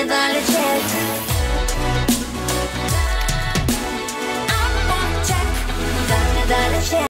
Dale, dale,